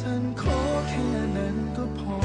ฉันขอแค่นั้นก็พอ